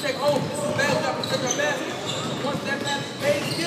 take over, stand up and take a basket. Once that basket pays,